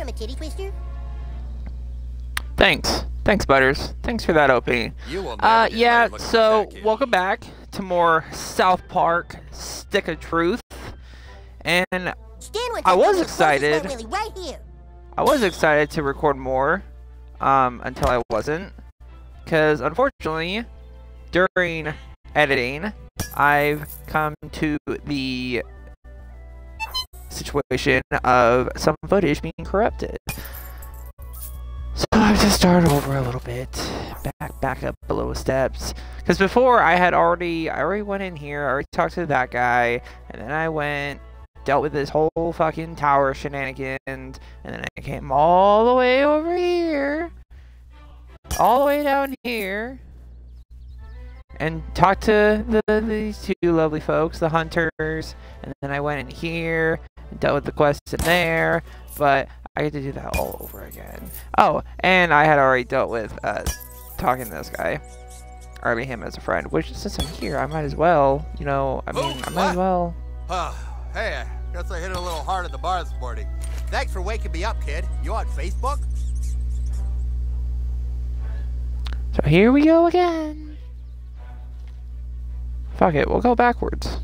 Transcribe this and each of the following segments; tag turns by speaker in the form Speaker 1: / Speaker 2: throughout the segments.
Speaker 1: from a titty twister?
Speaker 2: Thanks. Thanks, Butters. Thanks for that opening. Uh, yeah, so welcome back to more South Park Stick of Truth. And I was excited.
Speaker 1: Right here.
Speaker 2: I was excited to record more um, until I wasn't. Because unfortunately, during editing, I've come to the situation of some footage being corrupted. So I have to start over a little bit, back back up below steps. Because before I had already, I already went in here, I already talked to that guy, and then I went, dealt with this whole fucking tower shenanigans, and then I came all the way over here, all the way down here, and talked to the, these two lovely folks, the hunters, and then I went in here, and dealt with the quests in there, but I had to do that all over again. Oh, and I had already dealt with uh, talking to this guy, or I him as a friend, which since I'm here, I might as well, you know, I mean,
Speaker 3: Ooh,
Speaker 2: I might as well.
Speaker 3: Uh, hey, I guess I hit it a little hard at the bar this morning. Thanks for waking me up, kid. You on Facebook?
Speaker 2: So here we go again. Fuck it, we'll go backwards.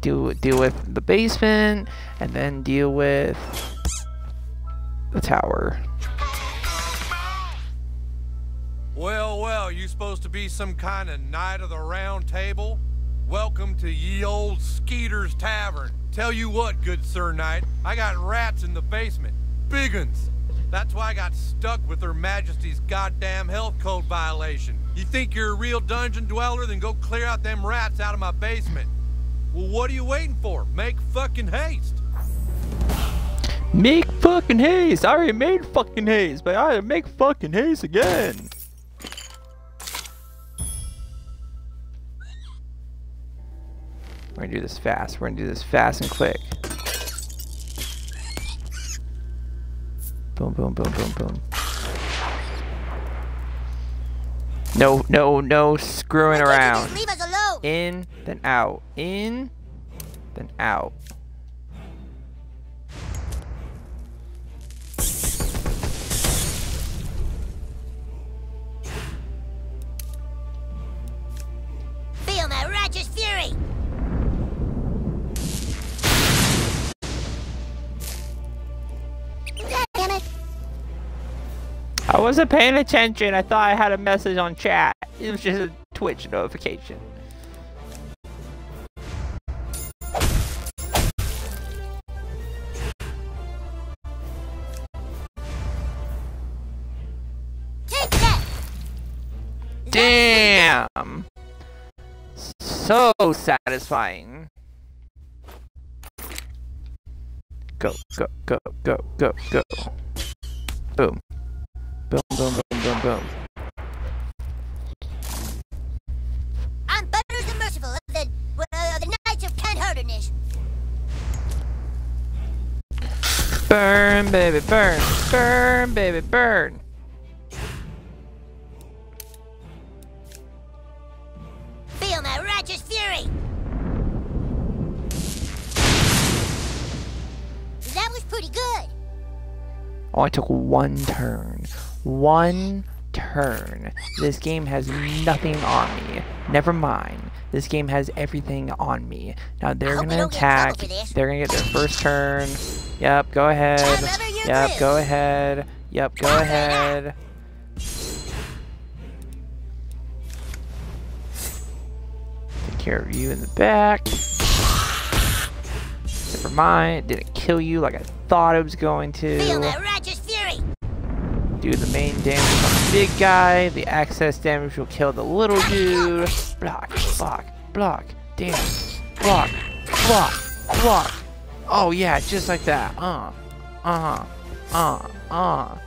Speaker 2: Deal deal with the basement, and then deal with the tower.
Speaker 4: Well, well, you supposed to be some kind of knight of the round table? Welcome to ye old Skeeter's Tavern. Tell you what, good Sir Knight, I got rats in the basement. Big. That's why I got stuck with Her Majesty's goddamn health code violation. You think you're a real dungeon dweller? Then go clear out them rats out of my basement. Well, what are you waiting for? Make fucking haste.
Speaker 2: Make fucking haste. I already made fucking haste, but I make fucking haste again! We're gonna do this fast. We're gonna do this fast and quick. Boom, boom, boom, boom, boom. No, no, no screwing around.
Speaker 1: Leave us alone.
Speaker 2: In, then out. In, then out. Wasn't paying attention. I thought I had a message on chat. It was just a Twitch notification. Damn! So satisfying. Go, go, go, go, go, go. Boom. Boom, boom, boom, boom, boom.
Speaker 1: I'm Butters the Merciful of the, uh, the Knights of Canharderness.
Speaker 2: Burn, baby, burn. Burn, baby, burn.
Speaker 1: Feel my righteous fury. That was pretty good.
Speaker 2: Oh, I took one turn. One turn. This game has nothing on me. Never mind. This game has everything on me. Now they're gonna
Speaker 1: don't get in trouble
Speaker 2: attack. They're gonna get their first turn. Yep, go ahead. Yep, go ahead. Yep, go
Speaker 1: it
Speaker 2: ahead. Take care of you in the back. Never mind. Didn't kill you like I thought it was going to
Speaker 1: Feel my righteous fury.
Speaker 2: Do the main damage on the big guy. The access damage will kill the little dude. Block, block, block. Damn. Block, block, block. Oh yeah, just like that. Uh, uh, uh, uh.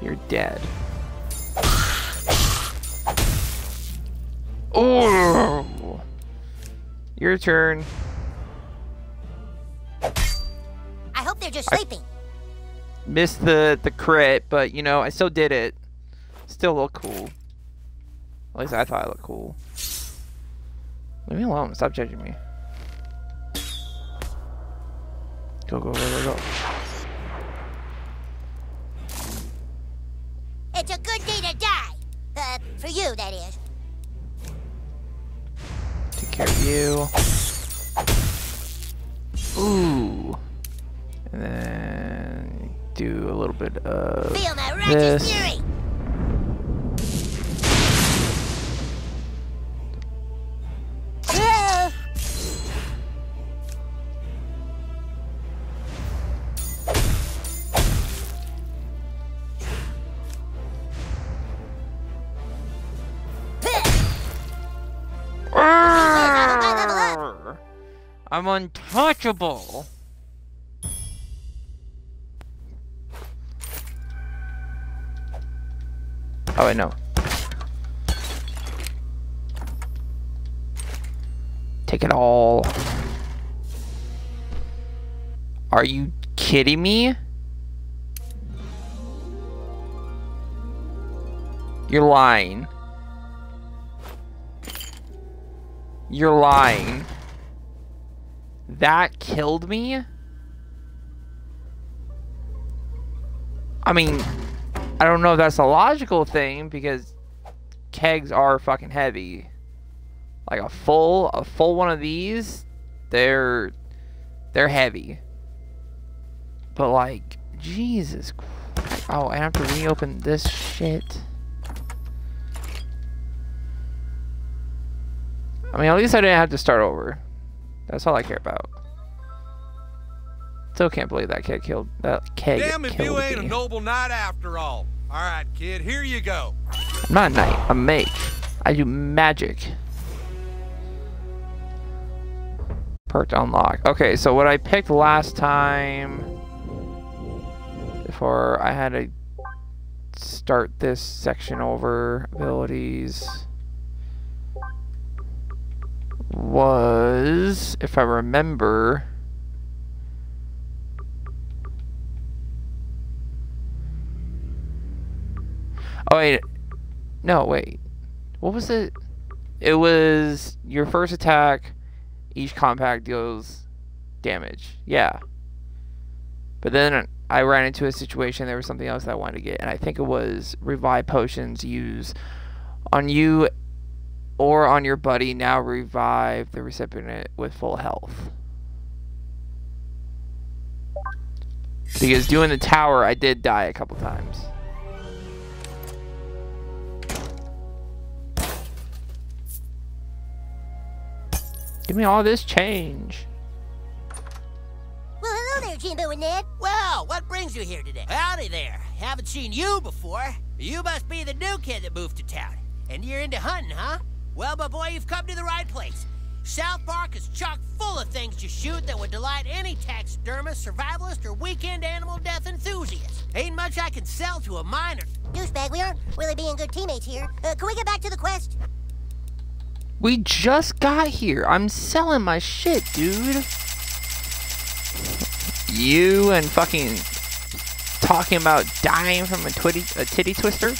Speaker 2: You're dead. Oh. Your turn.
Speaker 1: I hope they're just
Speaker 2: I-
Speaker 1: sleeping.
Speaker 2: Missed the the crit, but you know I still did it. Still look cool. At least I thought I looked cool. Leave me alone. Stop judging me. Go, go, go, go, go.
Speaker 1: It's a good day to die. Uh, for you, that is.
Speaker 2: Take care of you. Ooh. And then do a little bit of
Speaker 1: Feel my
Speaker 2: this.
Speaker 1: fury. Ah!
Speaker 2: I'm untouchable. Oh wait, no. Take it all. Are you kidding me? You're lying. You're lying. That killed me? I mean, I don't know if that's a logical thing because kegs are fucking heavy. Like a full a full one of these, they're they're heavy. But like Jesus Christ. Oh, I have to reopen this shit. I mean, at least I didn't have to start over. That's all I care about. Still can't believe that kid killed that keg
Speaker 4: Damn if you ain't
Speaker 2: me.
Speaker 4: a noble knight after all. All right, kid, here you go.
Speaker 2: I'm not a knight. I'm a mage. I do magic. Perk to unlock. Okay, so what I picked last time before I had to start this section over abilities was, if I remember, oh wait, no wait, what was it? It was your first attack, each compact deals damage. Yeah. But then I ran into a situation, there was something else that I wanted to get, and I think it was revive potions use on you or on your buddy now revive the recipient with full health. Because doing the tower, I did die a couple times. Give me all this change.
Speaker 1: Well, hello there, Jimbo and Ned.
Speaker 5: Well, what brings you here today? Howdy there. Haven't seen you before. You must be the new kid that moved to town. And you're into hunting, huh? Well, my boy, you've come to the right place. South Park is chock full of things to shoot that would delight any taxidermist, survivalist, or weekend animal death enthusiast. Ain't much I can sell to a minor.
Speaker 1: Douchebag, we aren't really being good teammates here. Uh, can we get back to the quest?
Speaker 2: We just got here. I'm selling my shit, dude. You and fucking talking about dying from a twitty a titty twister.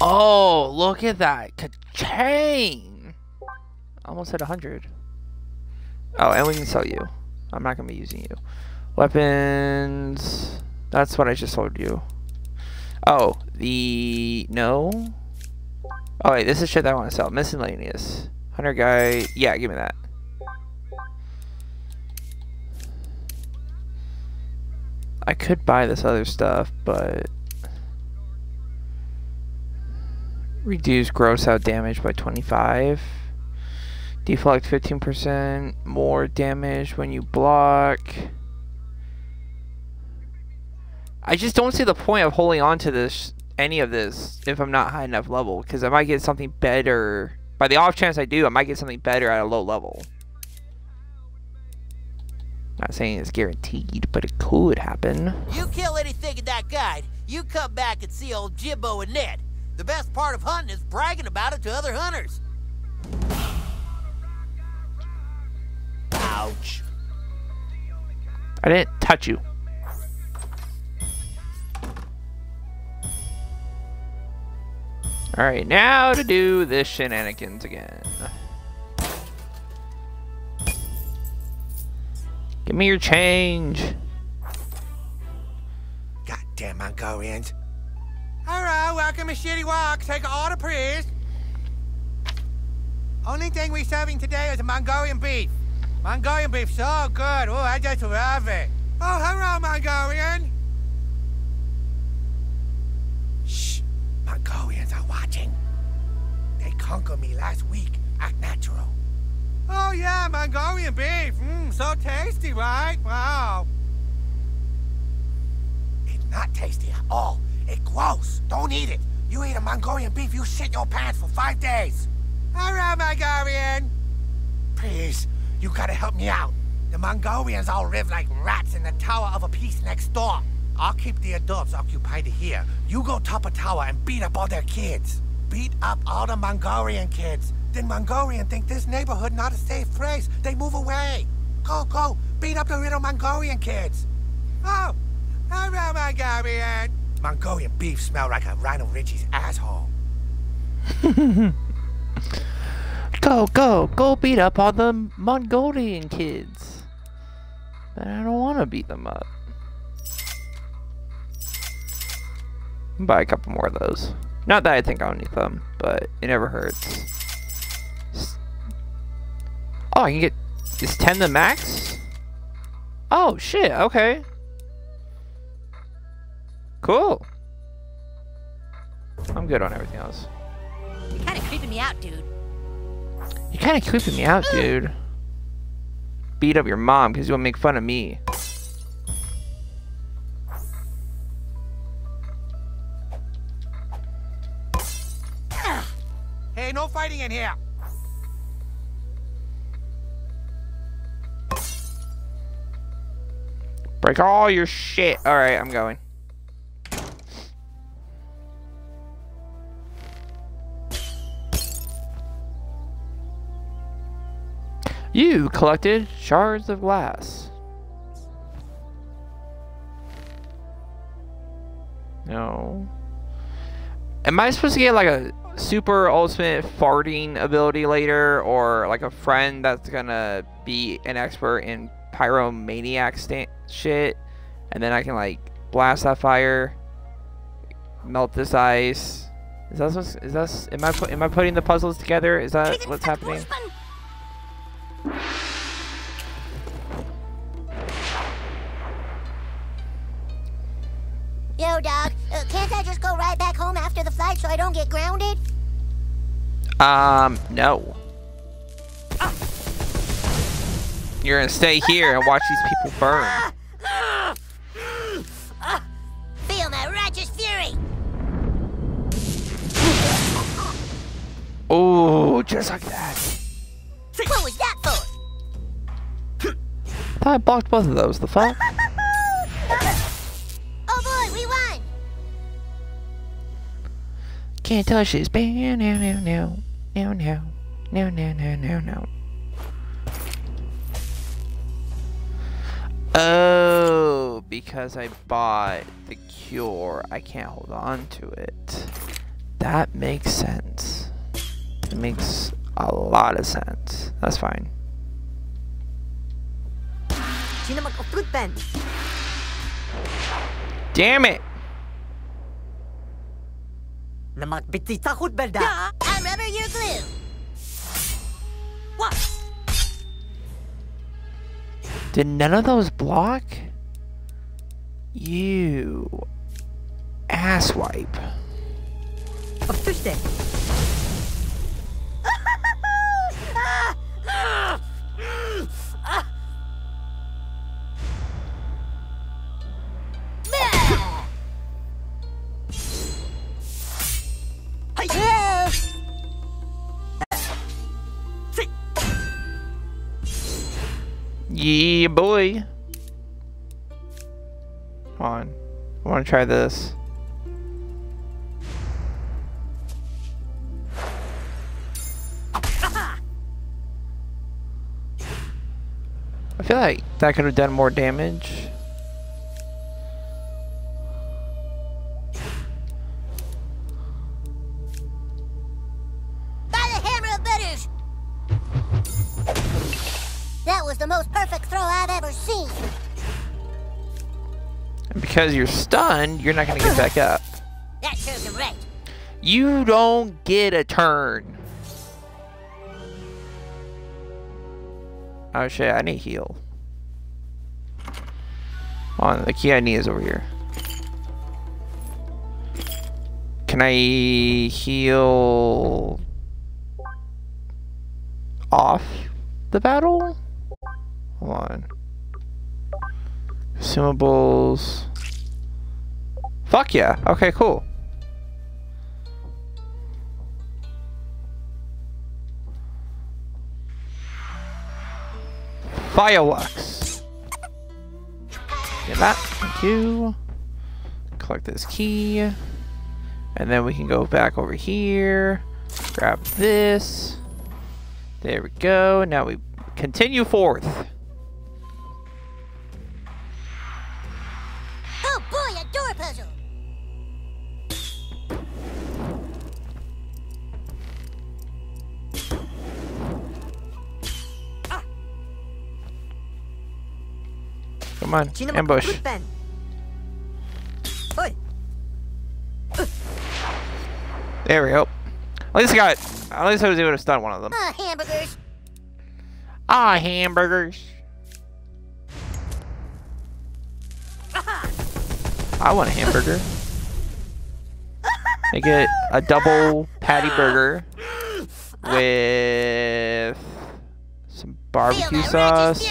Speaker 2: Oh, look at that. Ka-chang! Almost hit 100. Oh, and we can sell you. I'm not going to be using you. Weapons. That's what I just told you. Oh, the... No? Oh, wait, this is shit that I want to sell. Miscellaneous. Hunter guy. Yeah, give me that. I could buy this other stuff, but... Reduce gross out damage by 25. Deflect 15% more damage when you block. I just don't see the point of holding on to this, any of this, if I'm not high enough level, because I might get something better. By the off chance I do, I might get something better at a low level. Not saying it's guaranteed, but it could happen.
Speaker 5: You kill anything in that guide, you come back and see old Jimbo and Ned. The best part of hunting is bragging about it to other hunters. Ouch.
Speaker 2: I didn't touch you. Alright, now to do this shenanigans again. Give me your change.
Speaker 3: Goddamn Mongolians. Alright, welcome to Shitty Wok. Take an order, please. Only thing we're serving today is Mongolian beef. Mongolian beef, so good. Oh, I just love it. Oh, hello, Mongolian. Conquered me last week. Act natural. Oh, yeah, Mongolian beef. Mmm, so tasty, right? Wow. It's not tasty at all. It's gross. Don't eat it. You eat a Mongolian beef, you shit your pants for five days. All right, Mongolian. Please, you gotta help me out. The Mongolians all live like rats in the tower of a piece next door. I'll keep the adults occupied here. You go top a tower and beat up all their kids. Beat up all the Mongolian kids. Then Mongolian think this neighborhood not a safe place. They move away. Go, go, beat up the little Mongolian kids. Oh, hello, Mongolian. Mongolian beef smell like a Rhino Richie's asshole.
Speaker 2: Go, go, go beat up all the Mongolian kids. But I don't want to beat them up. Buy a couple more of those. Not that I think I'll need them, but it never hurts. Oh, I can get... Is 10 the max? Oh, shit, okay. Cool. I'm good on everything else.
Speaker 1: You're kind of creeping me out, dude.
Speaker 2: You're kind of creeping me out, dude. Beat up your mom because you want to make fun of me.
Speaker 3: Hey, no fighting in here.
Speaker 2: Break all your shit. Alright, I'm going. You collected shards of glass. No. Am I supposed to get like a super ultimate farting ability later or like a friend that's gonna be an expert in pyromaniac shit and then I can like blast that fire melt this ice. Is that what's, is that am I am I putting the puzzles together? Is that what's happening?
Speaker 1: Yo, dog, can't I just go right back home after the flight so I don't get grounded?
Speaker 2: um no you're gonna stay here and watch these people burn
Speaker 1: Feel my righteous fury!
Speaker 2: oh just like that
Speaker 1: What was that for?
Speaker 2: I thought I blocked both of those the fuck Can't touch this. Bam, no, no, no. No, no. No, no, no, no, no. Oh, because I bought the cure, I can't hold on to it. That makes sense. It makes a lot of sense. That's fine. Damn it!
Speaker 1: בלדה. I'd your glue.
Speaker 6: What?
Speaker 2: Did none of those block? You asswipe. A fish there. Try this. I feel like that could have done more damage. Because you're stunned, you're not gonna get back up.
Speaker 1: That him right.
Speaker 2: You don't get a turn. Oh shit, I need heal. On the key I need is over here. Can I heal off the battle? Hold on. Consumables. Fuck yeah. Okay, cool. Fireworks. Get that. Thank you. Collect this key. And then we can go back over here. Grab this. There we go. Now we continue forth. Come on. Ambush.
Speaker 6: mag-uprot pen? Hoy!
Speaker 2: There we go. At least I got. At least I was able to stun one of them.
Speaker 1: Ah, hamburgers.
Speaker 2: Ah, hamburgers. I want a hamburger. Make it a double patty burger with some barbecue sauce.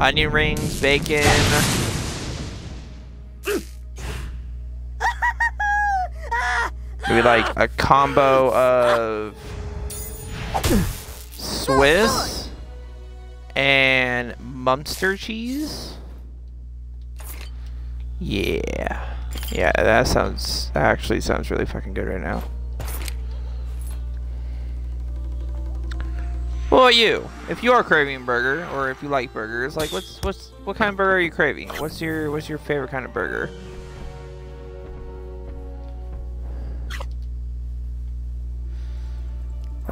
Speaker 2: Onion rings, bacon. Maybe like a combo of Swiss and Munster cheese. Yeah. Yeah, that sounds that actually sounds really fucking good right now. About you? If you are craving burger, or if you like burgers, like what's what's what kind of burger are you craving? What's your what's your favorite kind of burger?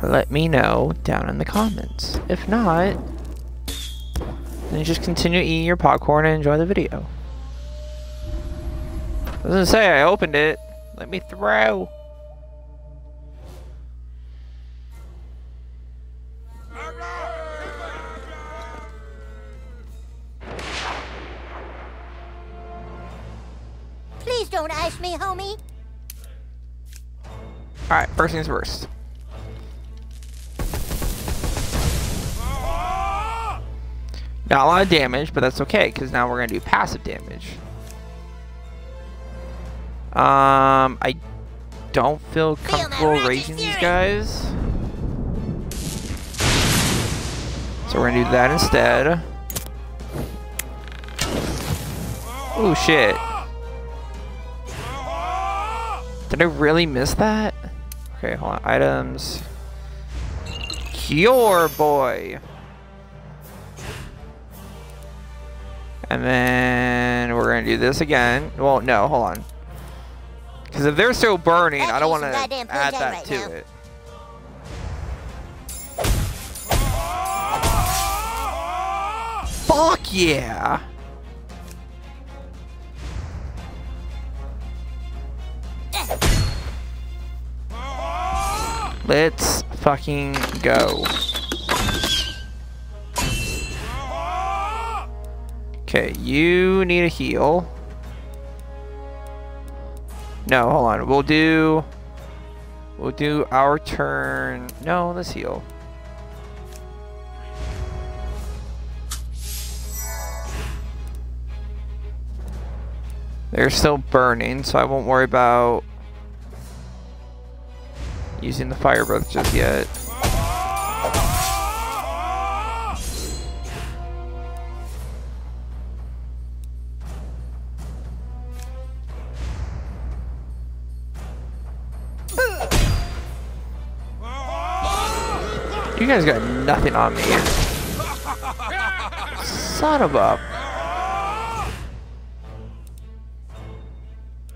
Speaker 2: Let me know down in the comments. If not, then just continue eating your popcorn and enjoy the video. Doesn't say I opened it. Let me throw. First things first. Not a lot of damage, but that's okay, because now we're going to do passive damage. Um, I don't feel comfortable raising these guys. So we're going to do that instead. Oh shit. Did I really miss that? Okay, hold on. Items. Cure boy. And then we're gonna do this again. Well, no, hold on. Because if they're still burning, I don't want to add that
Speaker 1: right
Speaker 2: to
Speaker 1: now.
Speaker 2: it. Fuck yeah! Let's fucking go. Okay, you need a heal. No, hold on. We'll do... We'll do our turn... No, let's heal. They're still burning, so I won't worry about using the fire breath just yet. You guys got nothing on me. Son of a...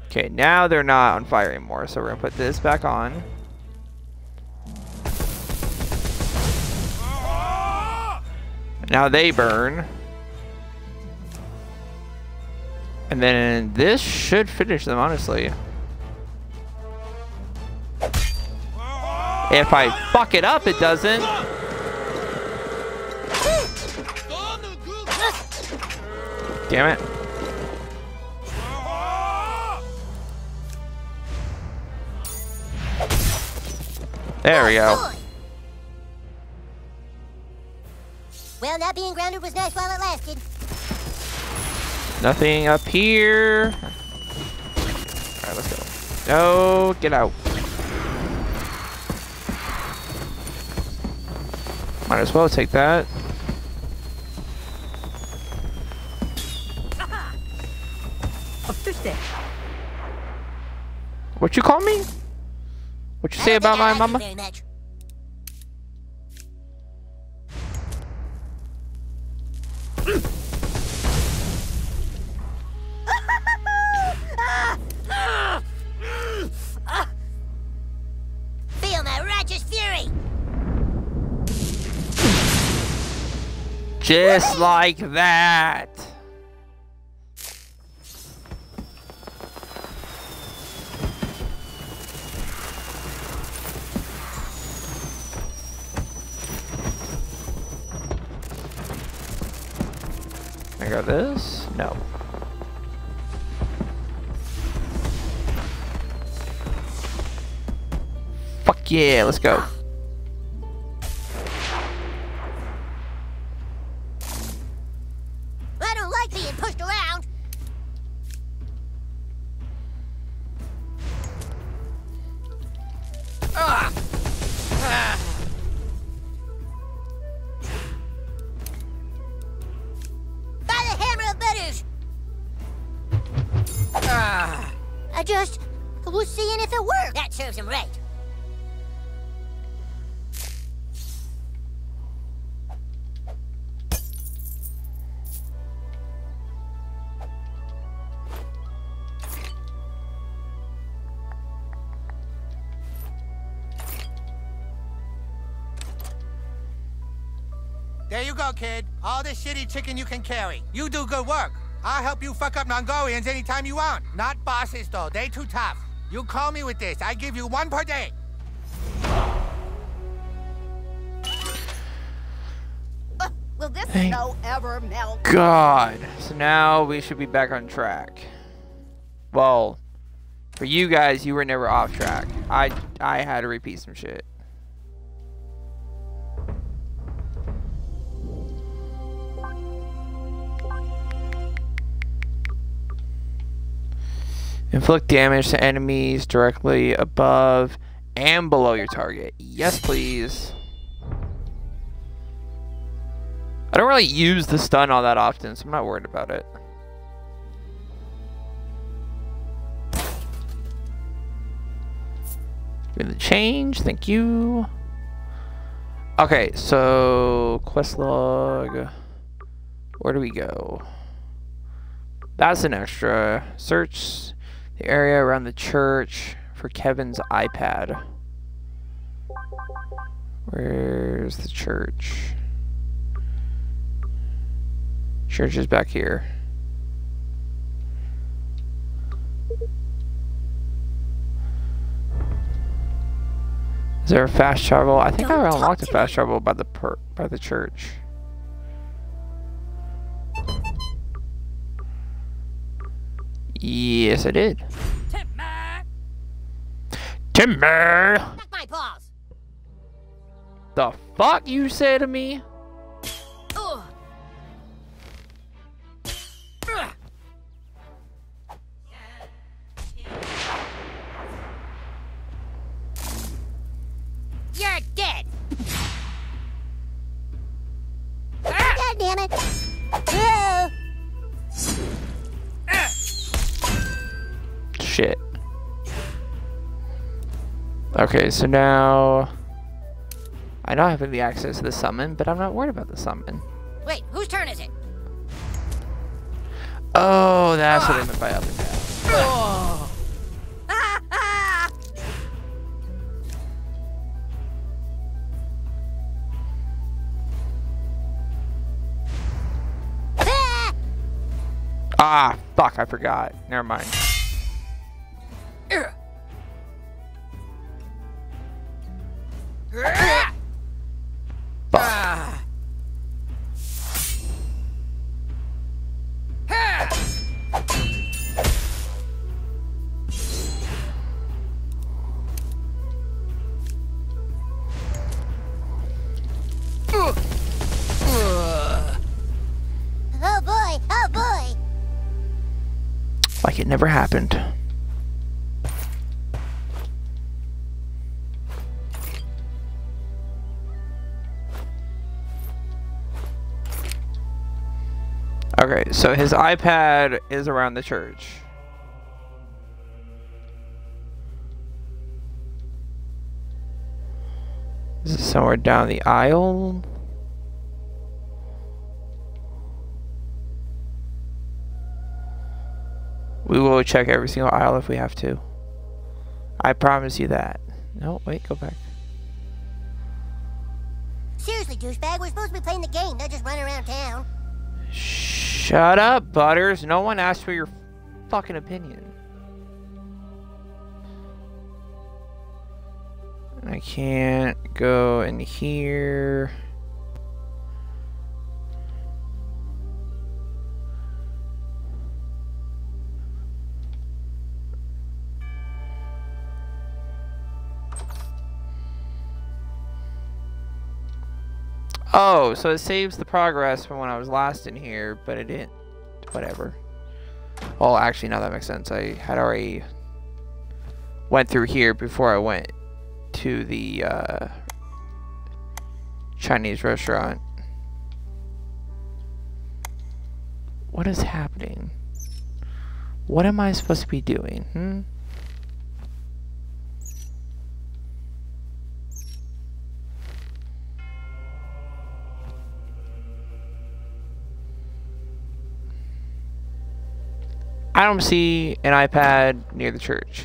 Speaker 2: Okay, now they're not on fire anymore, so we're gonna put this back on. Now they burn. And then this should finish them, honestly. If I fuck it up, it doesn't. Damn it. There we go.
Speaker 1: 100 was nice while it lasted.
Speaker 2: Nothing up here. Alright, let's go. No, get out. Might as well take that. What you call me? What you say about my mama? Just like that. I got this? No. Fuck yeah, let's go.
Speaker 3: There kid. All the shitty chicken you can carry. You do good work. I'll help you fuck up Mongolians anytime you want. Not bosses, though. They too tough. You call me with this. I give you one per day.
Speaker 6: Will this
Speaker 2: Thank-
Speaker 6: snow ever melt?
Speaker 2: God. So now we should be back on track. Well, for you guys, you were never off track. I I had to repeat some shit. Inflict damage to enemies directly above and below your target. Yes, please. I don't really use the stun all that often, so I'm not worried about it. Give me the change, thank you. Okay, so quest log. Where do we go? That's an extra. Search the area around the church for Kevin's iPad. Where's the church? Church is back here. Is there a fast travel? I think I
Speaker 1: Don't talk
Speaker 2: unlocked a fast travel by the per by the church. Yes, I did. Timber.
Speaker 1: Back my paws.
Speaker 2: The fuck you say to me? Okay, so now I know I have the access to the summon, but I'm not worried about the summon.
Speaker 1: Wait, whose turn is it?
Speaker 2: Oh, that's what I meant by up and down.
Speaker 1: Ah!
Speaker 2: Ah, fuck, I forgot. Never mind. Happened. Okay, so his iPad is around the church. Is it somewhere down the aisle? We will check every single aisle if we have to. I promise you that. No, wait, go back.
Speaker 1: Seriously, douchebag, we're supposed to be playing the game, not just running around town.
Speaker 2: Shut up, Butters. No one asked for your fucking opinion. I can't go in here. Oh, so it saves the progress from when I was last in here, but it didn't. Whatever. Well, actually, now that makes sense. I had already went through here before I went to the uh, Chinese restaurant. What is happening? What am I supposed to be doing? Hmm? I don't see an iPad near the church.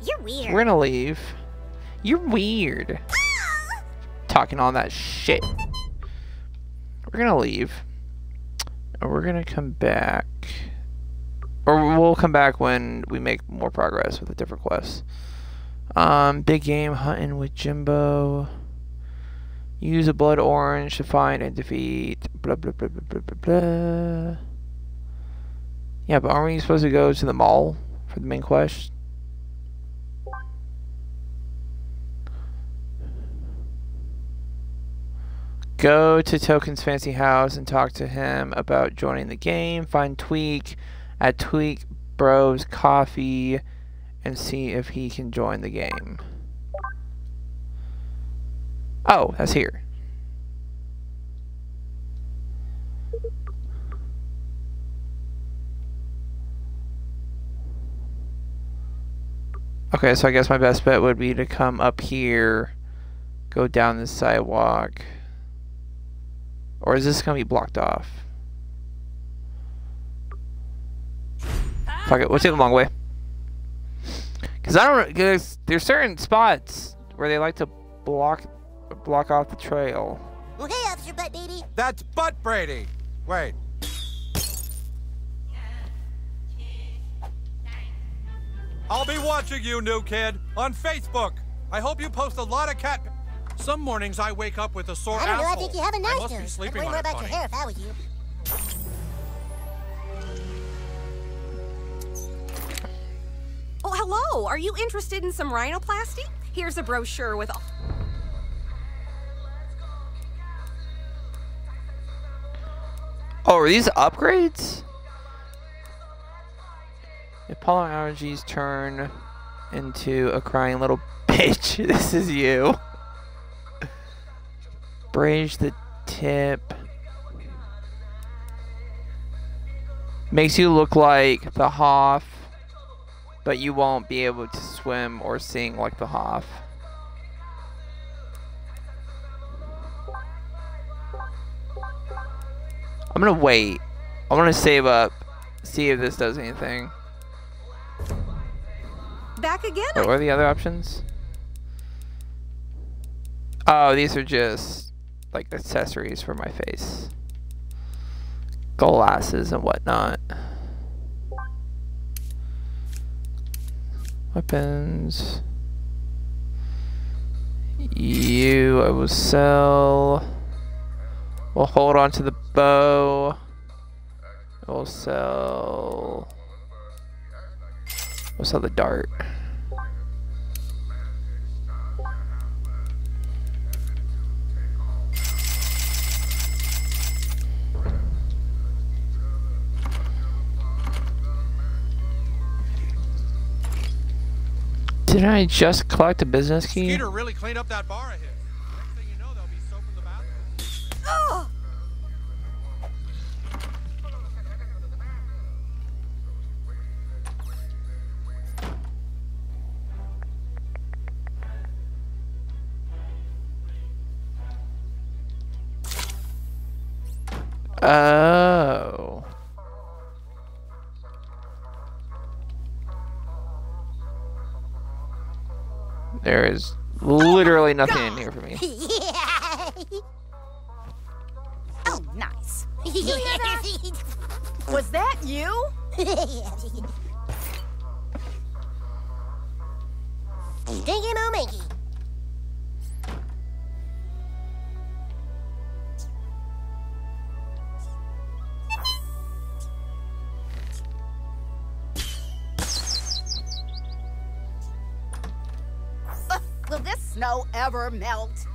Speaker 1: You're weird.
Speaker 2: We're gonna leave. You're weird. Talking all that shit. We're gonna leave. And we're gonna come back. Or we'll come back when we make more progress with a different quest. Um, big game hunting with Jimbo. Use a blood orange to find and defeat. Blah blah blah blah blah blah blah. Yeah, but aren't we supposed to go to the mall for the main quest? Go to Token's fancy house and talk to him about joining the game. Find Tweek at Tweek Bros Coffee and see if he can join the game. Oh, that's here. Okay, so I guess my best bet would be to come up here, go down the sidewalk. Or is this gonna be blocked off? Fuck it, we'll take the long way. Cause I don't, cause there's certain spots where they like to block, block off the trail.
Speaker 1: Well, hey, Officer Butt Baby.
Speaker 4: That's Barbrady. Wait. I'll be watching you, new kid, on Facebook. I hope you post a lot of cat. Some mornings I wake up with a sore
Speaker 1: I don't know, I think you have a nice
Speaker 4: I must be
Speaker 1: nose. I'd
Speaker 4: sleeping
Speaker 1: worry
Speaker 4: on
Speaker 1: more
Speaker 4: it
Speaker 1: about
Speaker 4: funny.
Speaker 1: your hair if I was you.
Speaker 7: Oh, hello. Are you interested in some rhinoplasty? Here's a brochure with all.
Speaker 2: Oh, are these upgrades? If pollen allergies turn into a crying little bitch, this is you. Brage the tip. Makes you look like the Hoff, but you won't be able to swim or sing like the Hoff. I'm gonna wait. I want to save up, see if this does anything.
Speaker 7: Again.
Speaker 2: What are the other options? Oh, these are just like accessories for my face. glasses and whatnot. Weapons. You, I will sell. We'll hold on to the bow. We'll sell. We'll sell the dart. Didn't I just collect a business key?
Speaker 4: Skeeter really cleaned up that bar of
Speaker 2: literally nothing in here for me.
Speaker 1: yeah.
Speaker 6: Oh, nice.
Speaker 1: yeah.
Speaker 6: Was that you?
Speaker 1: Dingy Moo Minky.
Speaker 6: Snow ever melt?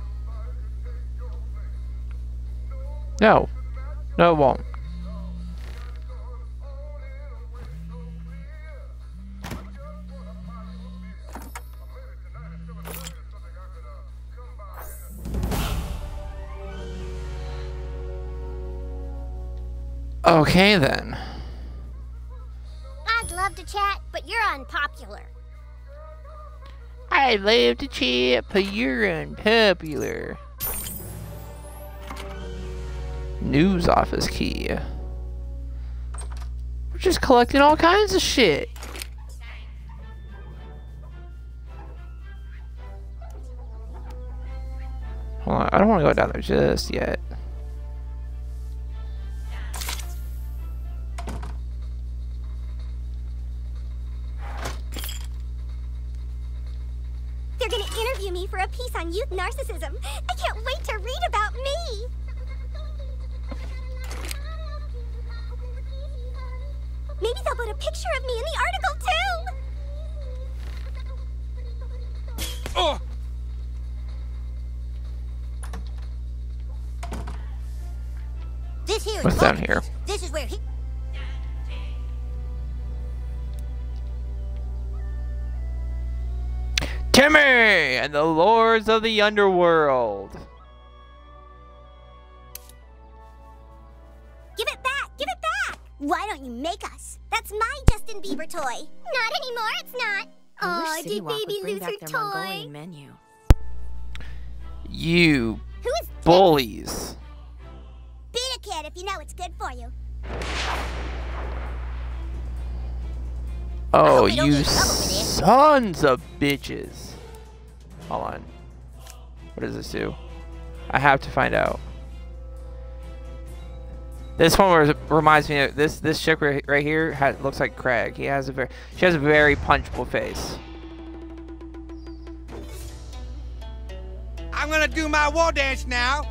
Speaker 2: No. No, it won't. Okay then. I love to chip. you're unpopular. News office key. We're just collecting all kinds of shit. Hold on, I don't want to go down there just yet.
Speaker 1: The
Speaker 2: Lords of the Underworld.
Speaker 1: Give it back! Give it back! Why don't you make us? That's my Justin Bieber toy. Not anymore, it's not.
Speaker 8: I wish
Speaker 1: Aw,
Speaker 8: City
Speaker 1: did baby
Speaker 8: bring
Speaker 1: lose her toy?
Speaker 8: Mongolian menu.
Speaker 2: You bullies.
Speaker 1: Beat a kid if you know it's good for you.
Speaker 2: Oh,
Speaker 1: hope we don't
Speaker 2: you
Speaker 1: get in trouble for this.
Speaker 2: sons of bitches. Hold on. What does this do? I have to find out. This one reminds me of this. This chick right, right here has, looks like Craig. He has a very, she has a very punchable face.
Speaker 3: I'm gonna do my war dance now.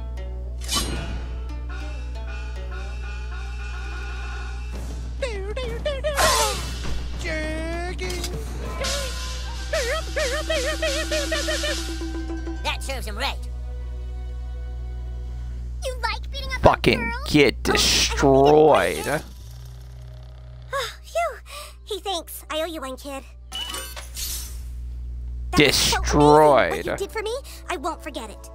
Speaker 1: That serves him right. You like beating up
Speaker 2: Fucking
Speaker 1: girls?
Speaker 2: get oh, destroyed.
Speaker 1: Oh, phew. He thinks I owe you one, kid. That was so.
Speaker 2: Destroyed.
Speaker 1: What you did for me, I won't forget it.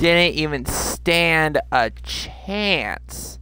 Speaker 2: Didn't even stand a chance.